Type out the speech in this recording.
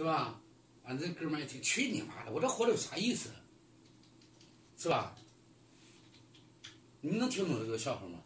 是吧？俺这哥们儿一听去你妈的我这活着有啥意思？是吧？你能听懂这个笑话吗？